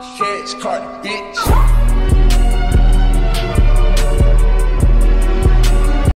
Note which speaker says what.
Speaker 1: Chance card, bitch.